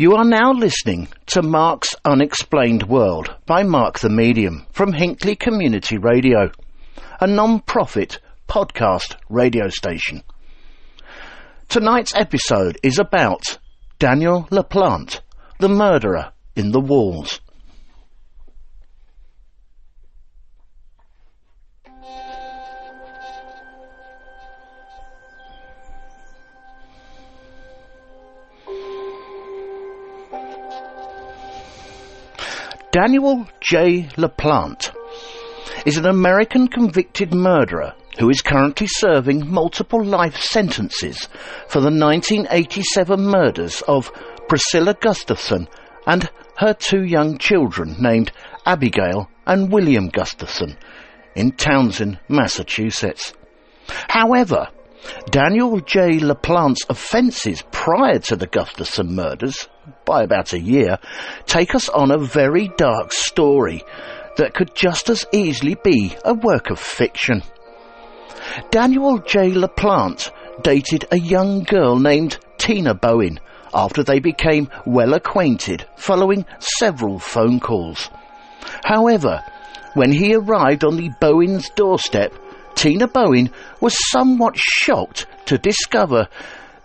You are now listening to Mark's Unexplained World by Mark the Medium from Hinckley Community Radio, a non-profit podcast radio station. Tonight's episode is about Daniel LaPlante, the murderer in the walls. Daniel J. LaPlante is an American convicted murderer who is currently serving multiple life sentences for the 1987 murders of Priscilla Gustafson and her two young children named Abigail and William Gustafson in Townsend, Massachusetts. However, Daniel J. LaPlante's offences prior to the Gustafson murders, by about a year, take us on a very dark story that could just as easily be a work of fiction. Daniel J. LaPlante dated a young girl named Tina Bowen after they became well acquainted following several phone calls. However, when he arrived on the Bowen's doorstep, Tina Bowen was somewhat shocked to discover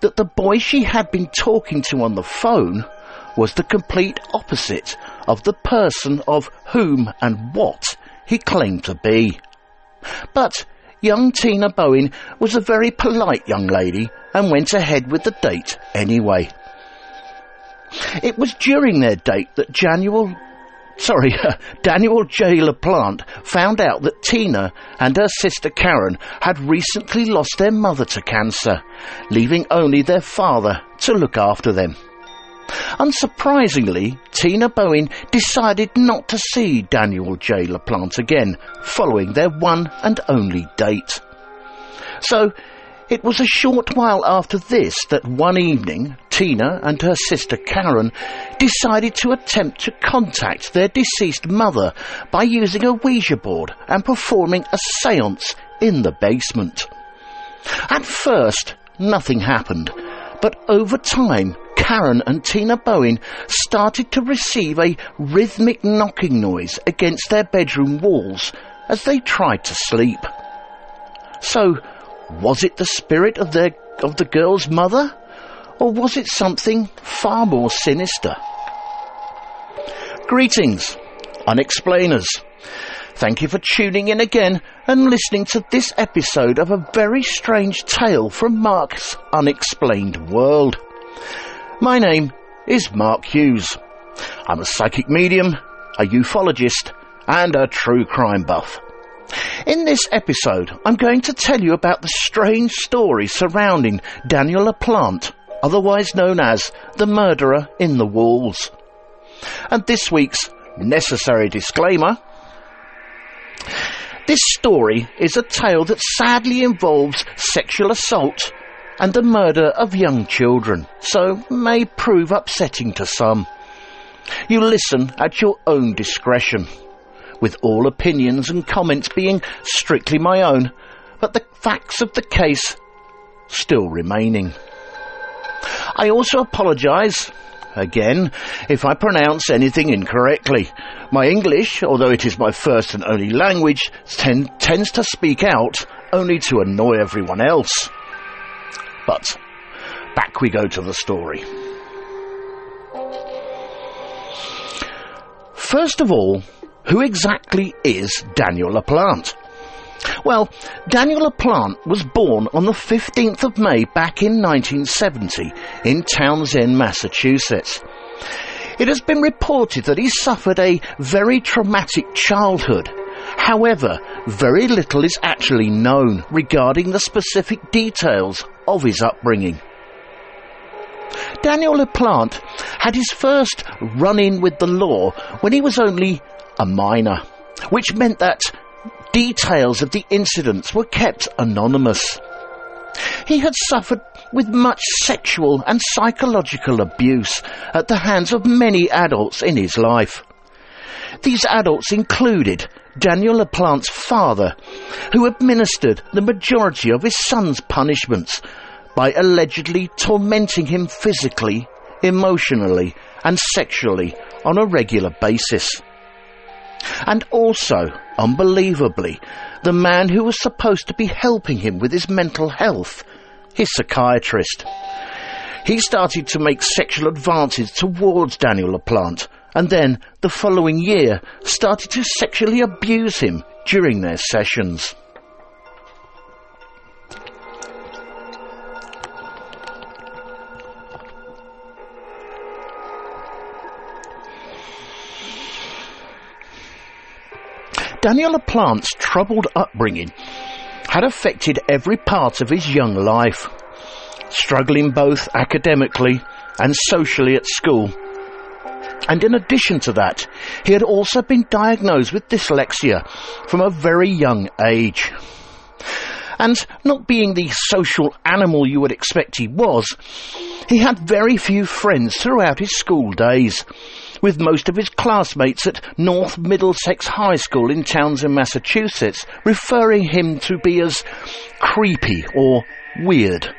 that the boy she had been talking to on the phone was the complete opposite of the person of whom and what he claimed to be. But young Tina Bowen was a very polite young lady and went ahead with the date anyway. It was during their date that Janual sorry, Daniel J. LaPlante found out that Tina and her sister Karen had recently lost their mother to cancer, leaving only their father to look after them. Unsurprisingly, Tina Bowen decided not to see Daniel J. LaPlante again following their one and only date. So, it was a short while after this that one evening, Tina and her sister Karen decided to attempt to contact their deceased mother by using a Ouija board and performing a seance in the basement. At first, nothing happened, but over time, Karen and Tina Bowen started to receive a rhythmic knocking noise against their bedroom walls as they tried to sleep. So, was it the spirit of their of the girl's mother? Or was it something far more sinister? Greetings, unexplainers. Thank you for tuning in again and listening to this episode of a very strange tale from Mark's Unexplained World. My name is Mark Hughes. I'm a psychic medium, a ufologist, and a true crime buff. In this episode, I'm going to tell you about the strange story surrounding Daniel LaPlante, otherwise known as the murderer in the walls. And this week's necessary disclaimer. This story is a tale that sadly involves sexual assault and the murder of young children, so may prove upsetting to some. You listen at your own discretion with all opinions and comments being strictly my own, but the facts of the case still remaining. I also apologise, again, if I pronounce anything incorrectly. My English, although it is my first and only language, ten- tends to speak out only to annoy everyone else. But back we go to the story. First of all, who exactly is Daniel LaPlante? Well, Daniel LaPlante was born on the 15th of May back in 1970 in Townsend, Massachusetts. It has been reported that he suffered a very traumatic childhood. However, very little is actually known regarding the specific details of his upbringing. Daniel LaPlante had his first run-in with the law when he was only a minor, which meant that details of the incidents were kept anonymous. He had suffered with much sexual and psychological abuse at the hands of many adults in his life. These adults included Daniel LaPlante's father, who administered the majority of his son's punishments by allegedly tormenting him physically emotionally, and sexually on a regular basis. And also, unbelievably, the man who was supposed to be helping him with his mental health, his psychiatrist. He started to make sexual advances towards Daniel LaPlante, and then, the following year, started to sexually abuse him during their sessions. Daniel LaPlante's troubled upbringing had affected every part of his young life, struggling both academically and socially at school. And in addition to that, he had also been diagnosed with dyslexia from a very young age. And not being the social animal you would expect he was, he had very few friends throughout his school days with most of his classmates at North Middlesex High School in Townsend, Massachusetts, referring him to be as creepy or weird.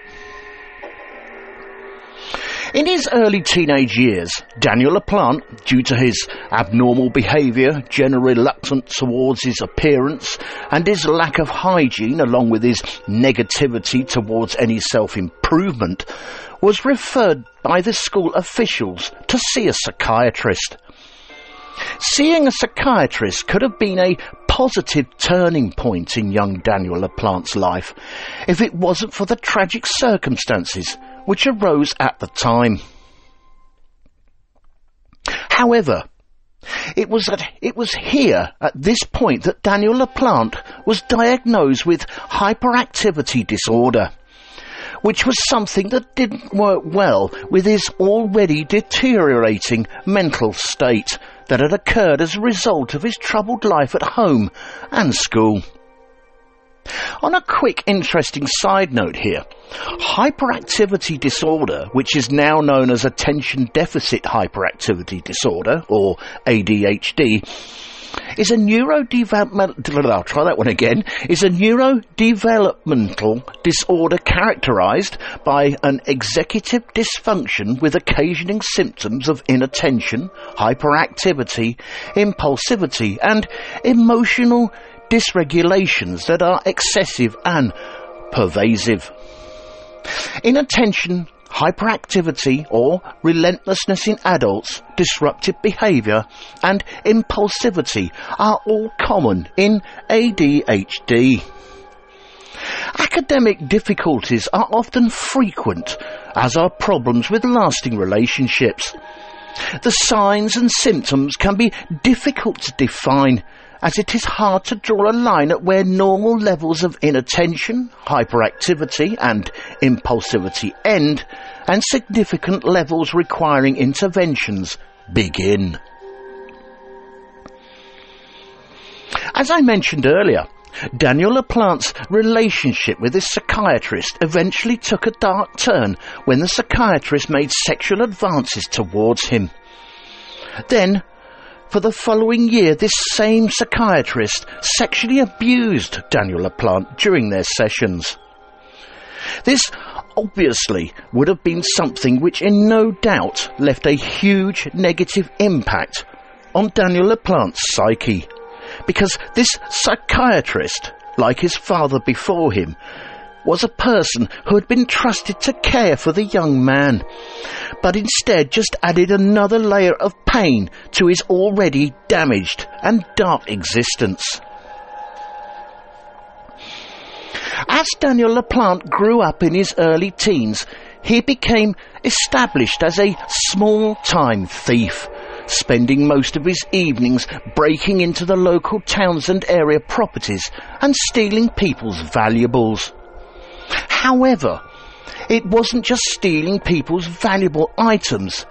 In his early teenage years, Daniel LaPlante, due to his abnormal behaviour, general reluctance towards his appearance, and his lack of hygiene, along with his negativity towards any self-improvement, was referred by the school officials to see a psychiatrist. Seeing a psychiatrist could have been a positive turning point in young Daniel LaPlante's life if it wasn't for the tragic circumstances which arose at the time. However, it was at, it was here at this point that Daniel LaPlante was diagnosed with hyperactivity disorder which was something that didn't work well with his already deteriorating mental state that had occurred as a result of his troubled life at home and school. On a quick interesting side note here, hyperactivity disorder, which is now known as attention deficit hyperactivity disorder, or ADHD, is a neurodevelopmental, I'll try that one again, is a neurodevelopmental disorder characterized by an executive dysfunction with occasioning symptoms of inattention, hyperactivity, impulsivity, and emotional dysregulations that are excessive and pervasive. Inattention hyperactivity or relentlessness in adults, disruptive behaviour and impulsivity are all common in ADHD. Academic difficulties are often frequent, as are problems with lasting relationships. The signs and symptoms can be difficult to define as it is hard to draw a line at where normal levels of inattention, hyperactivity and impulsivity end and significant levels requiring interventions begin. As I mentioned earlier, Daniel LaPlante's relationship with his psychiatrist eventually took a dark turn when the psychiatrist made sexual advances towards him. Then, for the following year, this same psychiatrist sexually abused Daniel LaPlante during their sessions. This obviously would have been something which in no doubt left a huge negative impact on Daniel LaPlante's psyche. Because this psychiatrist, like his father before him, was a person who had been trusted to care for the young man, but instead just added another layer of pain to his already damaged and dark existence. As Daniel LaPlante grew up in his early teens, he became established as a small-time thief, spending most of his evenings breaking into the local towns and area properties and stealing people's valuables. However, it wasn't just stealing people's valuable items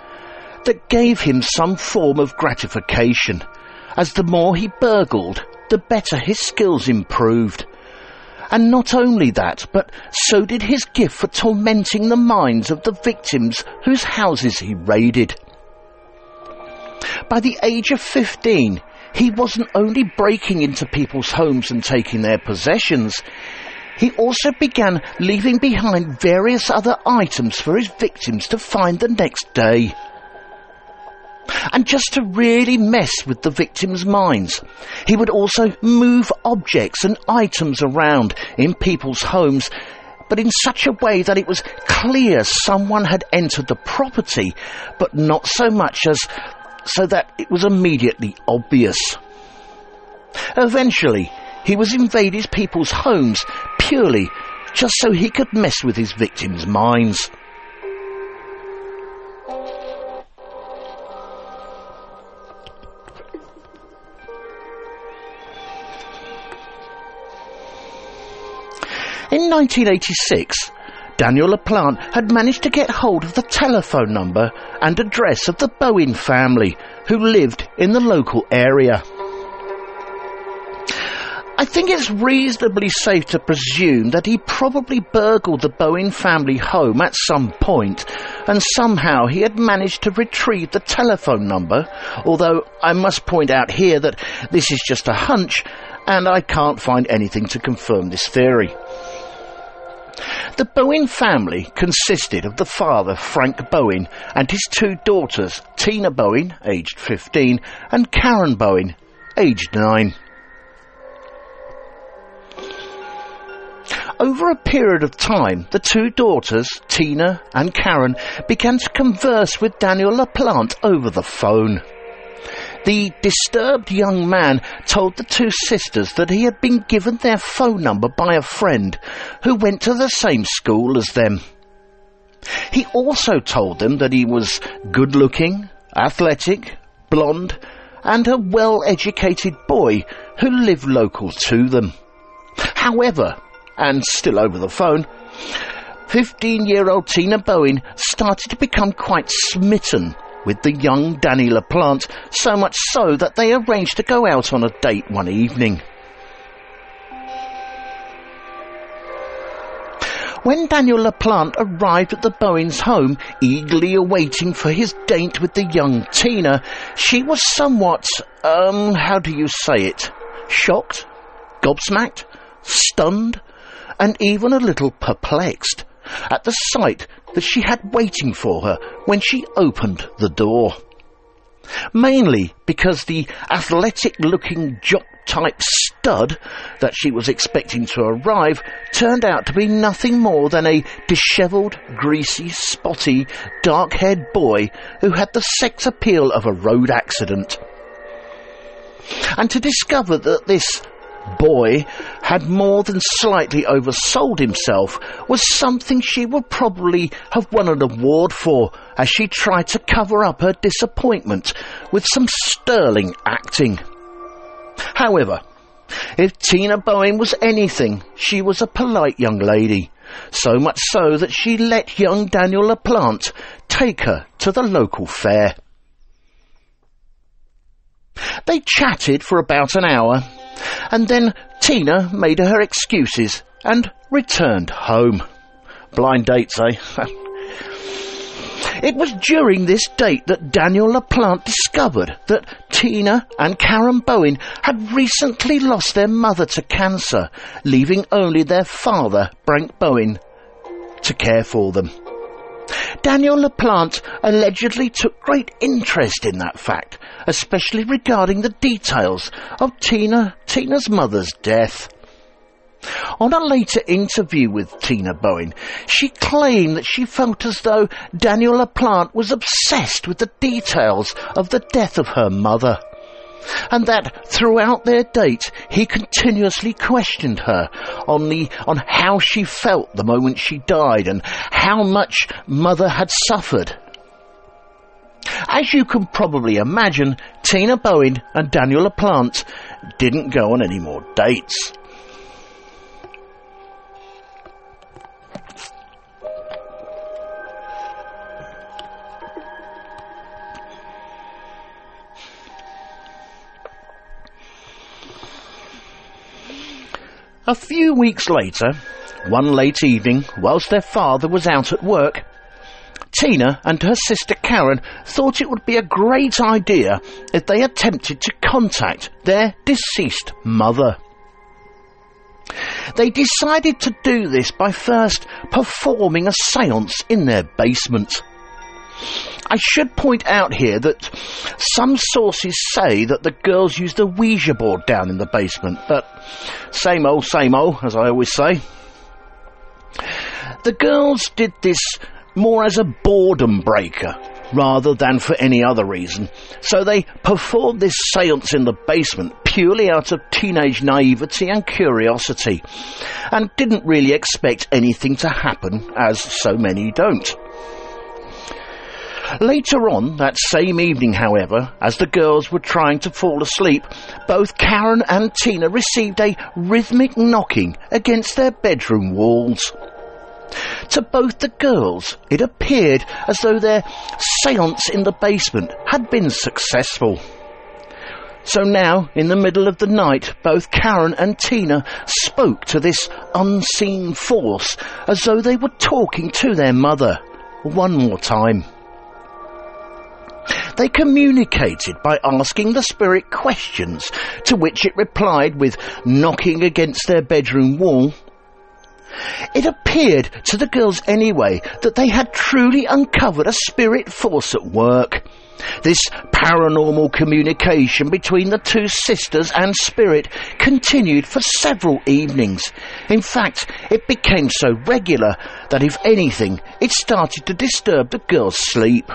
that gave him some form of gratification, as the more he burgled, the better his skills improved. And not only that, but so did his gift for tormenting the minds of the victims whose houses he raided. By the age of 15, he wasn't only breaking into people's homes and taking their possessions, he also began leaving behind various other items for his victims to find the next day. And just to really mess with the victims' minds, he would also move objects and items around in people's homes, but in such a way that it was clear someone had entered the property, but not so much as so that it was immediately obvious. Eventually, he was invading people's homes purely just so he could mess with his victims' minds. In 1986, Daniel LaPlante had managed to get hold of the telephone number and address of the Bowen family who lived in the local area. I think it's reasonably safe to presume that he probably burgled the Bowen family home at some point, and somehow he had managed to retrieve the telephone number, although I must point out here that this is just a hunch, and I can't find anything to confirm this theory. The Bowen family consisted of the father, Frank Bowen, and his two daughters, Tina Bowen, aged 15, and Karen Bowen, aged 9. Over a period of time, the two daughters, Tina and Karen, began to converse with Daniel LaPlante over the phone. The disturbed young man told the two sisters that he had been given their phone number by a friend who went to the same school as them. He also told them that he was good looking, athletic, blonde, and a well educated boy who lived local to them. However, and still over the phone, 15 year old Tina Bowen started to become quite smitten with the young Danny LaPlante, so much so that they arranged to go out on a date one evening. When Daniel LaPlante arrived at the Bowens' home, eagerly awaiting for his date with the young Tina, she was somewhat, um, how do you say it? Shocked? Gobsmacked? Stunned? And even a little perplexed at the sight that she had waiting for her when she opened the door. Mainly because the athletic looking jock type stud that she was expecting to arrive turned out to be nothing more than a dishevelled, greasy, spotty, dark haired boy who had the sex appeal of a road accident. And to discover that this boy had more than slightly oversold himself was something she would probably have won an award for as she tried to cover up her disappointment with some sterling acting. However, if Tina Bowen was anything, she was a polite young lady, so much so that she let young Daniel LaPlante take her to the local fair. They chatted for about an hour and then Tina made her excuses and returned home. Blind dates, eh? It was during this date that Daniel LaPlante discovered that Tina and Karen Bowen had recently lost their mother to cancer, leaving only their father, Frank Bowen, to care for them. Daniel LaPlante allegedly took great interest in that fact, especially regarding the details of Tina, Tina's mother's death. On a later interview with Tina Bowen, she claimed that she felt as though Daniel LaPlante was obsessed with the details of the death of her mother and that throughout their date he continuously questioned her on the on how she felt the moment she died and how much mother had suffered. As you can probably imagine, Tina Bowen and Daniel LaPlante didn't go on any more dates. A few weeks later, one late evening, whilst their father was out at work, Tina and her sister Karen thought it would be a great idea if they attempted to contact their deceased mother. They decided to do this by first performing a seance in their basement. I should point out here that some sources say that the girls used a Ouija board down in the basement, but same old, same old, as I always say. The girls did this more as a boredom breaker rather than for any other reason, so they performed this seance in the basement purely out of teenage naivety and curiosity, and didn't really expect anything to happen, as so many don't. Later on that same evening, however, as the girls were trying to fall asleep, both Karen and Tina received a rhythmic knocking against their bedroom walls. To both the girls, it appeared as though their seance in the basement had been successful. So now, in the middle of the night, both Karen and Tina spoke to this unseen force as though they were talking to their mother. One more time. They communicated by asking the spirit questions, to which it replied with knocking against their bedroom wall. It appeared to the girls anyway that they had truly uncovered a spirit force at work. This paranormal communication between the two sisters and spirit continued for several evenings. In fact, it became so regular that if anything, it started to disturb the girls' sleep.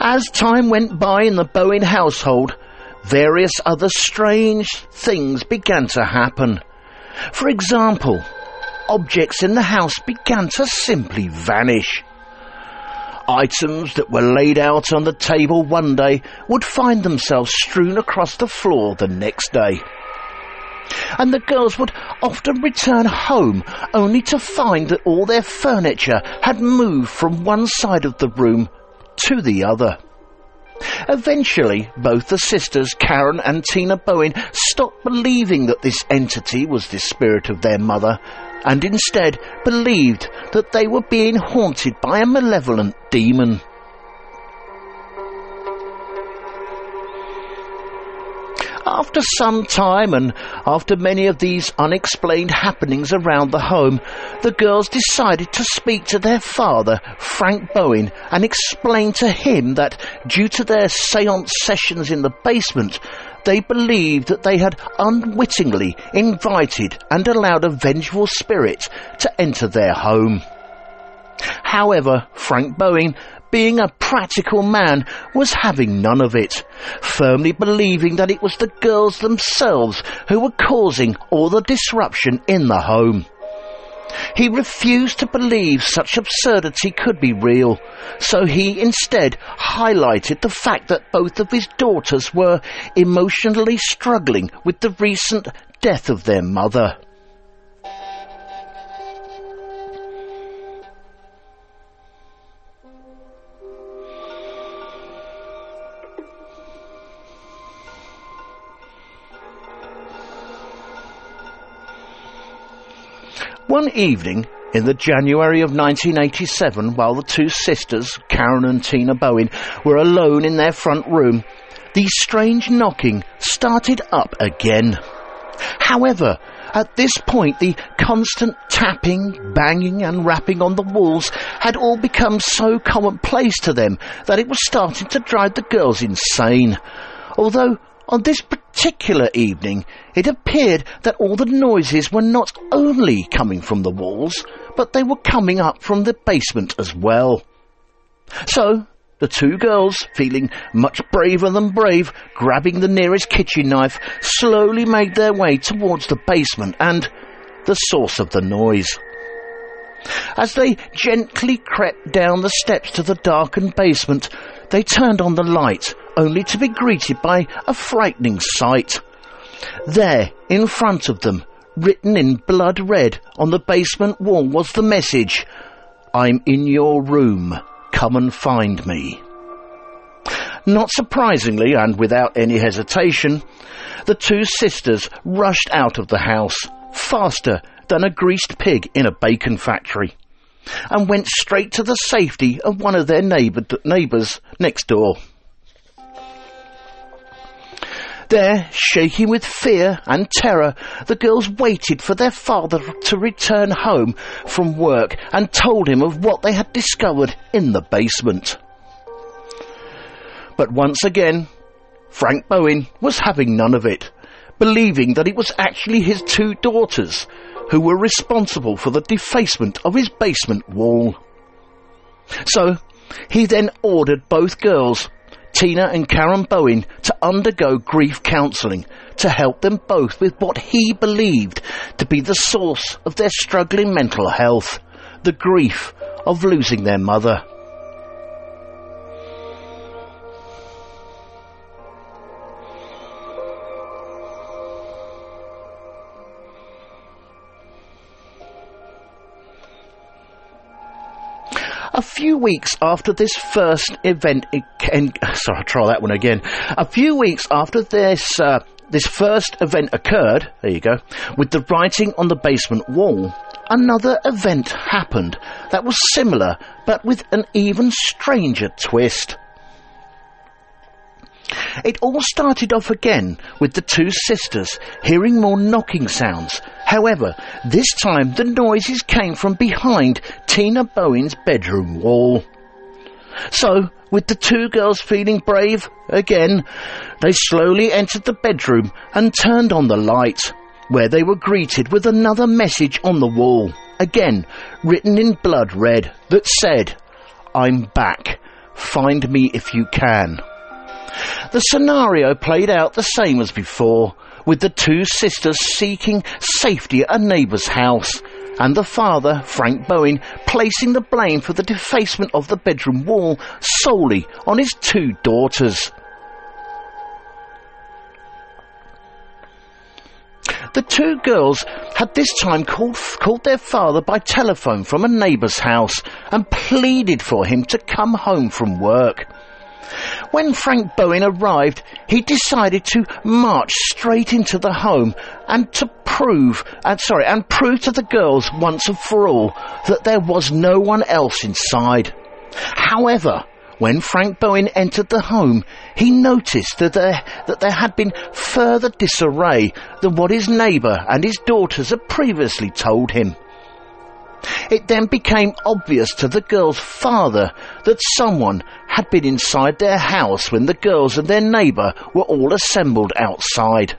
As time went by in the Bowen household, various other strange things began to happen. For example, objects in the house began to simply vanish. Items that were laid out on the table one day would find themselves strewn across the floor the next day. And the girls would often return home only to find that all their furniture had moved from one side of the room to the other. Eventually, both the sisters, Karen and Tina Bowen, stopped believing that this entity was the spirit of their mother, and instead believed that they were being haunted by a malevolent demon. After some time and after many of these unexplained happenings around the home, the girls decided to speak to their father, Frank Bowen, and explain to him that due to their seance sessions in the basement, they believed that they had unwittingly invited and allowed a vengeful spirit to enter their home. However, Frank Bowen being a practical man, was having none of it, firmly believing that it was the girls themselves who were causing all the disruption in the home. He refused to believe such absurdity could be real, so he instead highlighted the fact that both of his daughters were emotionally struggling with the recent death of their mother. One evening in the January of 1987, while the two sisters, Karen and Tina Bowen, were alone in their front room, the strange knocking started up again. However, at this point, the constant tapping, banging, and rapping on the walls had all become so commonplace to them that it was starting to drive the girls insane. Although on this particular evening, it appeared that all the noises were not only coming from the walls, but they were coming up from the basement as well. So, the two girls, feeling much braver than brave, grabbing the nearest kitchen knife, slowly made their way towards the basement and the source of the noise. As they gently crept down the steps to the darkened basement, they turned on the light, only to be greeted by a frightening sight. There, in front of them, written in blood red on the basement wall, was the message I'm in your room. Come and find me. Not surprisingly, and without any hesitation, the two sisters rushed out of the house, faster than a greased pig in a bacon factory and went straight to the safety of one of their neighbour, neighbours next door. There, shaking with fear and terror, the girls waited for their father to return home from work and told him of what they had discovered in the basement. But once again, Frank Bowen was having none of it, believing that it was actually his two daughters who were responsible for the defacement of his basement wall. So, he then ordered both girls, Tina and Karen Bowen, to undergo grief counselling to help them both with what he believed to be the source of their struggling mental health, the grief of losing their mother. Weeks after this first event, in, sorry, I'll try that one again. A few weeks after this, uh, this first event occurred, there you go, with the writing on the basement wall, another event happened that was similar, but with an even stranger twist. It all started off again with the two sisters hearing more knocking sounds. However, this time the noises came from behind Tina Bowen's bedroom wall. So, with the two girls feeling brave again, they slowly entered the bedroom and turned on the light, where they were greeted with another message on the wall, again written in blood red, that said, I'm back. Find me if you can. The scenario played out the same as before, with the two sisters seeking safety at a neighbour's house, and the father, Frank Bowen, placing the blame for the defacement of the bedroom wall solely on his two daughters. The two girls had this time called, called their father by telephone from a neighbour's house and pleaded for him to come home from work. When Frank Bowen arrived, he decided to march straight into the home and to prove, uh, sorry, and prove to the girls once and for all that there was no one else inside. However, when Frank Bowen entered the home, he noticed that there, that there had been further disarray than what his neighbour and his daughters had previously told him. It then became obvious to the girl's father that someone had been inside their house when the girls and their neighbour were all assembled outside.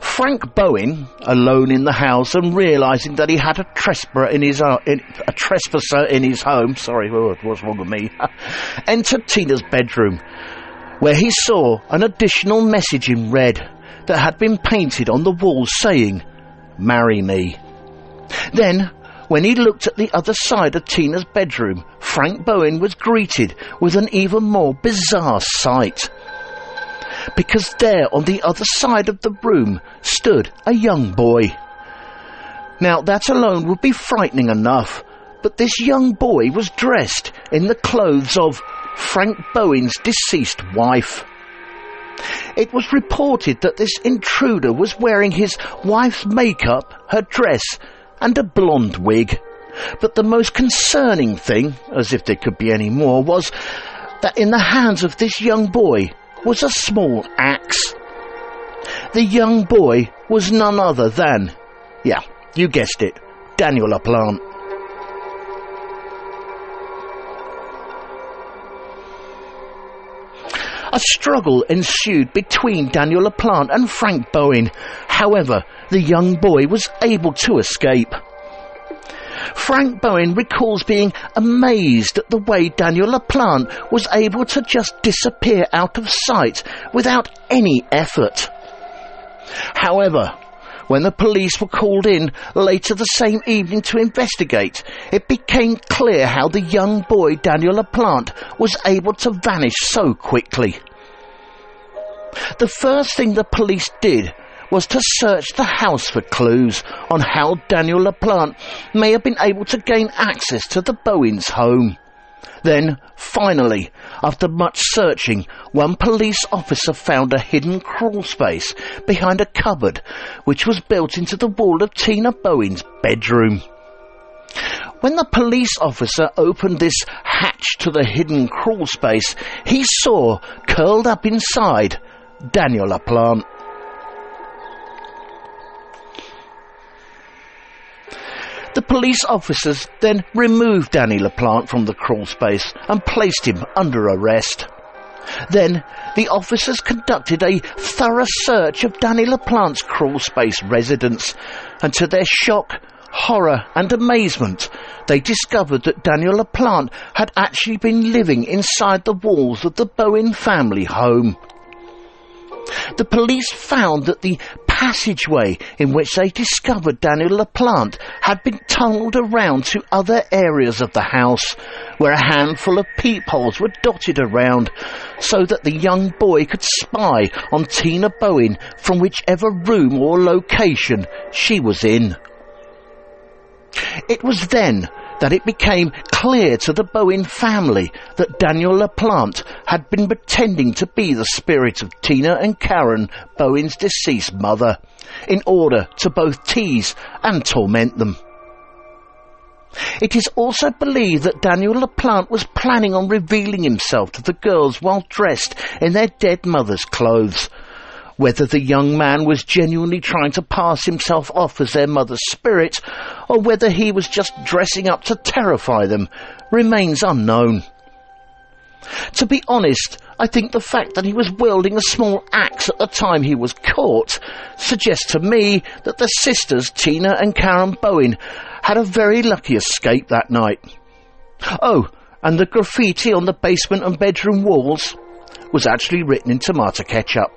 Frank Bowen, alone in the house and realizing that he had a trespasser in his uh, in, a trespasser in his home, sorry, what's wrong with me? entered Tina's bedroom, where he saw an additional message in red that had been painted on the wall saying, Marry me. Then, when he looked at the other side of Tina's bedroom, Frank Bowen was greeted with an even more bizarre sight. Because there on the other side of the room stood a young boy. Now that alone would be frightening enough, but this young boy was dressed in the clothes of Frank Bowen's deceased wife. It was reported that this intruder was wearing his wife's makeup, her dress, and a blonde wig. But the most concerning thing, as if there could be any more, was that in the hands of this young boy was a small axe. The young boy was none other than, yeah, you guessed it, Daniel LaPlante. A struggle ensued between Daniel LaPlante and Frank Bowen. However, the young boy was able to escape. Frank Bowen recalls being amazed at the way Daniel LaPlante was able to just disappear out of sight without any effort. However, when the police were called in later the same evening to investigate, it became clear how the young boy Daniel LaPlante was able to vanish so quickly. The first thing the police did was to search the house for clues on how Daniel LaPlante may have been able to gain access to the Bowens home. Then, finally, after much searching, one police officer found a hidden crawl space behind a cupboard which was built into the wall of Tina Bowen's bedroom. When the police officer opened this hatch to the hidden crawl space, he saw, curled up inside, Daniel LaPlante. The police officers then removed Danny LaPlante from the crawl space and placed him under arrest. Then the officers conducted a thorough search of Danny LaPlante's crawl space residence, and to their shock, horror and amazement, they discovered that Daniel LaPlante had actually been living inside the walls of the Bowen family home. The police found that the passageway in which they discovered Daniel LaPlante had been tunnelled around to other areas of the house, where a handful of peepholes were dotted around, so that the young boy could spy on Tina Bowen from whichever room or location she was in. It was then that it became clear to the Bowen family that Daniel LaPlante had been pretending to be the spirit of Tina and Karen, Bowen's deceased mother, in order to both tease and torment them. It is also believed that Daniel LaPlante was planning on revealing himself to the girls while dressed in their dead mother's clothes, whether the young man was genuinely trying to pass himself off as their mother's spirit, or whether he was just dressing up to terrify them, remains unknown. To be honest, I think the fact that he was wielding a small axe at the time he was caught suggests to me that the sisters, Tina and Karen Bowen, had a very lucky escape that night. Oh, and the graffiti on the basement and bedroom walls was actually written in tomato ketchup.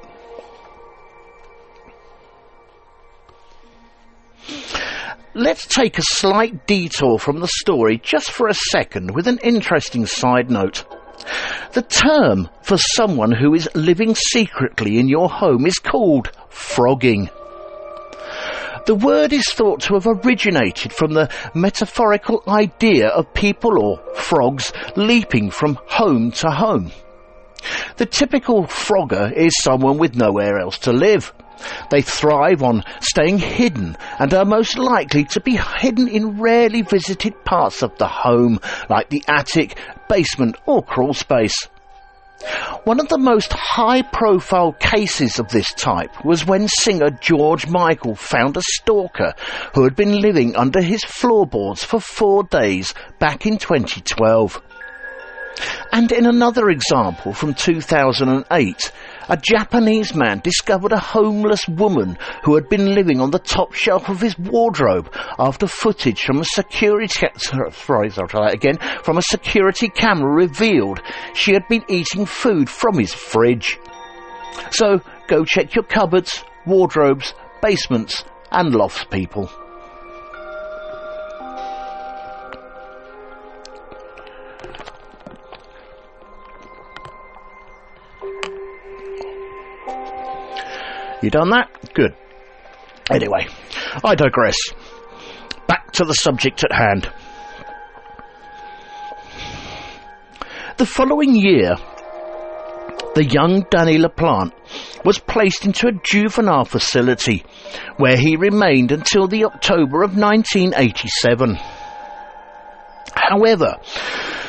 Let's take a slight detour from the story just for a second with an interesting side note. The term for someone who is living secretly in your home is called phrogging. The word is thought to have originated from the metaphorical idea of people or frogs leaping from home to home. The typical phrogger is someone with nowhere else to live. They thrive on staying hidden and are most likely to be hidden in rarely visited parts of the home, like the attic, basement, or crawl space. One of the most high profile cases of this type was when singer George Michael found a stalker who had been living under his floorboards for four days back in 2012. And in another example from 2008, a Japanese man discovered a homeless woman who had been living on the top shelf of his wardrobe after footage from a security sorry, try that again from a security camera revealed she had been eating food from his fridge. So go check your cupboards, wardrobes, basements, and lofts, people. You done that? Good. Anyway, I digress. Back to the subject at hand. The following year, the young Danny LaPlante was placed into a juvenile facility where he remained until the October of 1987. However,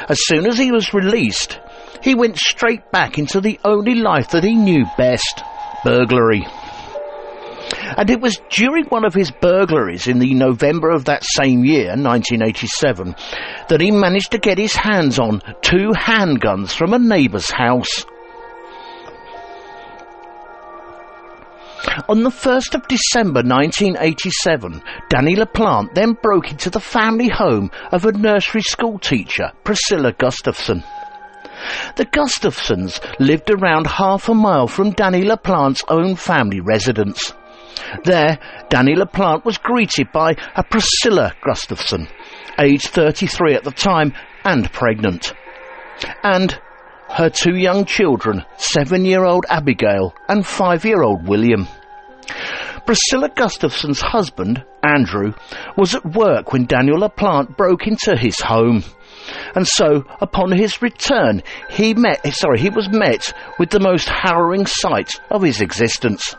as soon as he was released, he went straight back into the only life that he knew best burglary. And it was during one of his burglaries in the November of that same year, 1987, that he managed to get his hands on two handguns from a neighbour's house. On the 1st of December 1987, Danny LaPlante then broke into the family home of a nursery school teacher, Priscilla Gustafson. The Gustafsons lived around half a mile from Danny LaPlante's own family residence. There, Danny LaPlante was greeted by a Priscilla Gustafson, aged 33 at the time and pregnant, and her two young children, seven-year-old Abigail and five-year-old William. Priscilla Gustafson's husband, Andrew, was at work when Daniel LaPlante broke into his home. And so, upon his return, he met, sorry, he was met with the most harrowing sight of his existence.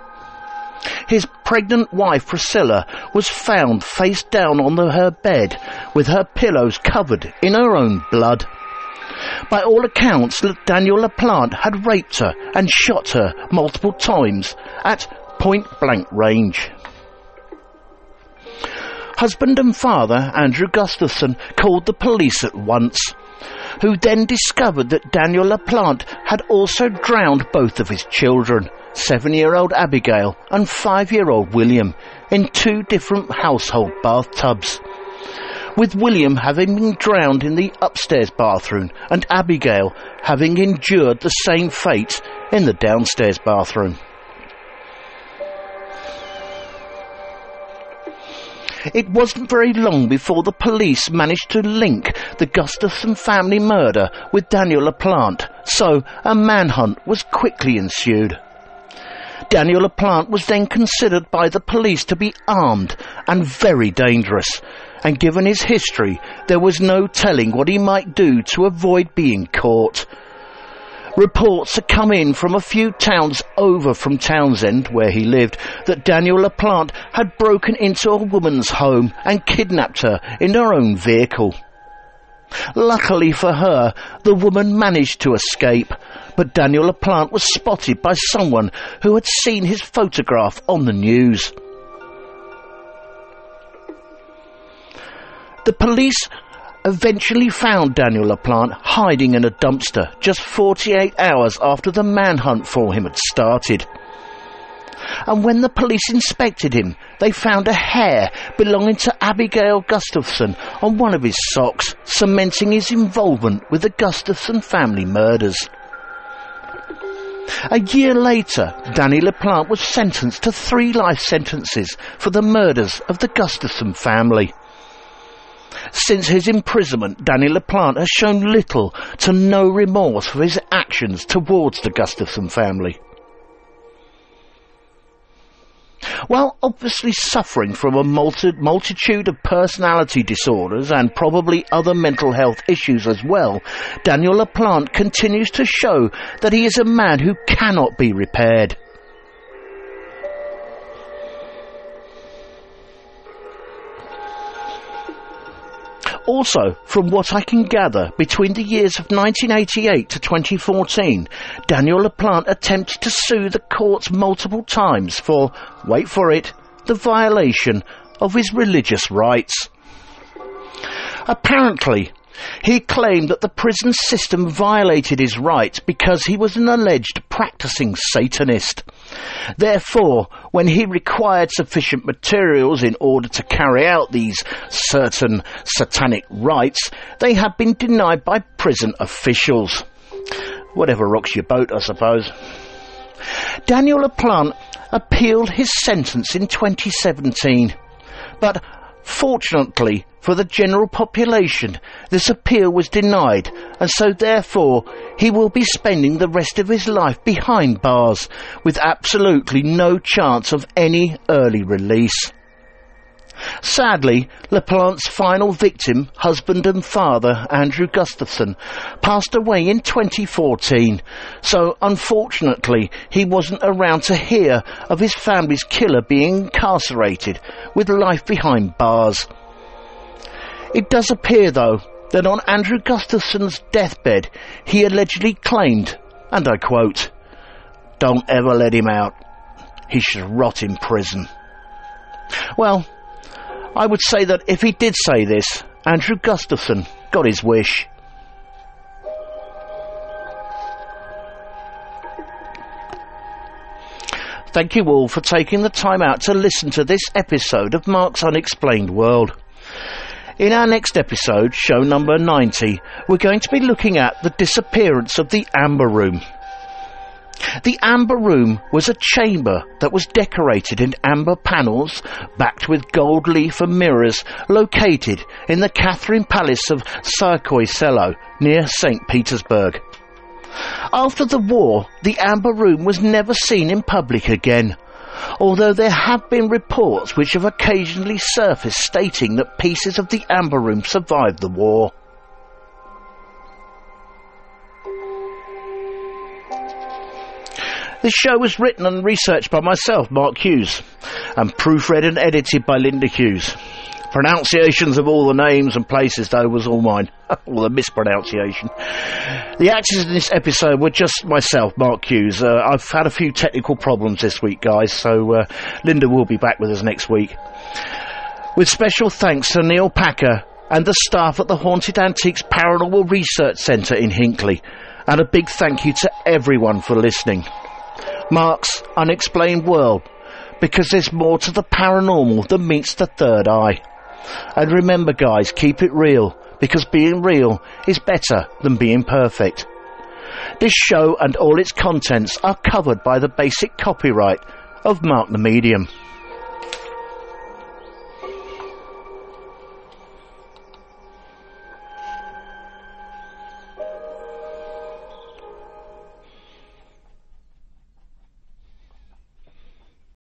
His pregnant wife Priscilla was found face down on the, her bed with her pillows covered in her own blood. By all accounts, Daniel LaPlante had raped her and shot her multiple times at point blank range. Husband and father, Andrew Gustafson, called the police at once, who then discovered that Daniel LaPlante had also drowned both of his children, seven-year-old Abigail and five-year-old William, in two different household bathtubs with William having been drowned in the upstairs bathroom and Abigail having endured the same fate in the downstairs bathroom. It wasn't very long before the police managed to link the Gustafson family murder with Daniel LaPlante, so a manhunt was quickly ensued. Daniel LaPlante was then considered by the police to be armed and very dangerous, and given his history, there was no telling what he might do to avoid being caught. Reports had come in from a few towns over from Townsend, where he lived, that Daniel LaPlante had broken into a woman's home and kidnapped her in her own vehicle. Luckily for her, the woman managed to escape, but Daniel LaPlante was spotted by someone who had seen his photograph on the news. The police eventually found Daniel LaPlante hiding in a dumpster just 48 hours after the manhunt for him had started. And when the police inspected him, they found a hair belonging to Abigail Gustafson on one of his socks, cementing his involvement with the Gustafson family murders. A year later, Danny LaPlante was sentenced to three life sentences for the murders of the Gustafson family. Since his imprisonment, Danny LaPlante has shown little to no remorse for his actions towards the Gustafson family. While obviously suffering from a multi- multitude of personality disorders and probably other mental health issues as well, Daniel LaPlante continues to show that he is a man who cannot be repaired. Also, from what I can gather, between the years of 1988 to 2014, Daniel LaPlante attempted to sue the courts multiple times for, wait for it, the violation of his religious rights. Apparently, he claimed that the prison system violated his rights because he was an alleged practicing Satanist. Therefore, when he required sufficient materials in order to carry out these certain satanic rites, they had been denied by prison officials. Whatever rocks your boat, I suppose. Daniel LaPlante appealed his sentence in 2017, but Fortunately for the general population, this appeal was denied, and so therefore he will be spending the rest of his life behind bars with absolutely no chance of any early release. Sadly, LaPlante's final victim, husband and father, Andrew Gustafson, passed away in 2014, so unfortunately he wasn't around to hear of his family's killer being incarcerated with life behind bars. It does appear, though, that on Andrew Gustafson's deathbed he allegedly claimed, and I quote, Don't ever let him out. He should rot in prison. Well, I would say that if he did say this, Andrew Gustafson got his wish. Thank you all for taking the time out to listen to this episode of Mark's Unexplained World. In our next episode, show number 90, we're going to be looking at the disappearance of the Amber Room. The Amber Room was a chamber that was decorated in amber panels, backed with gold leaf and mirrors, located in the Catherine Palace of Tsarskoye Selo, near St. Petersburg. After the war, the Amber Room was never seen in public again, although there have been reports which have occasionally surfaced stating that pieces of the Amber Room survived the war. This show was written and researched by myself, Mark Hughes, and proofread and edited by Linda Hughes. Pronunciations of all the names and places, though, was all mine. all the mispronunciation. The actors in this episode were just myself, Mark Hughes. Uh, I've had a few technical problems this week, guys, so uh, Linda will be back with us next week. With special thanks to Neil Packer and the staff at the Haunted Antiques Paranormal Research Centre in Hinckley, and a big thank you to everyone for listening. Mark's Unexplained World, because there's more to the paranormal than meets the third eye. And remember, guys, keep it real, because being real is better than being perfect. This show and all its contents are covered by the basic copyright of Mark the Medium.